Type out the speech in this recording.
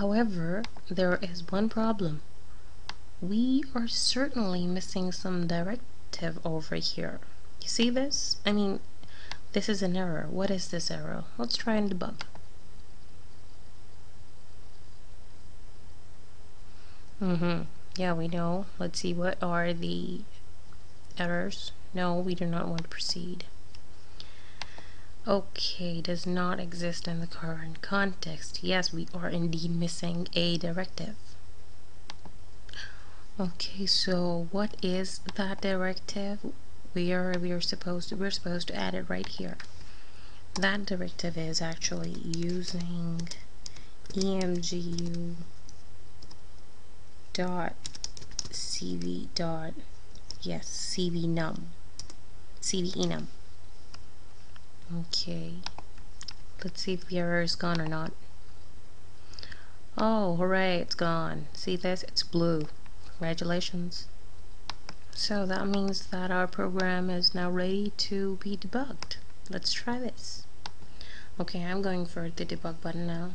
However, there is one problem. We are certainly missing some directive over here. You see this? I mean, this is an error. What is this error? Let's try and debug. Mm-hmm. Yeah, we know. Let's see what are the errors. No, we do not want to proceed. Okay, does not exist in the current context. Yes, we are indeed missing a directive. Okay, so what is that directive? We are we are supposed to we're supposed to add it right here. That directive is actually using emgu dot cv dot yes cvnum cvenum okay. Let's see if the error is gone or not. Oh hooray it's gone. See this? It's blue. Congratulations. So that means that our program is now ready to be debugged. Let's try this. Okay I'm going for the debug button now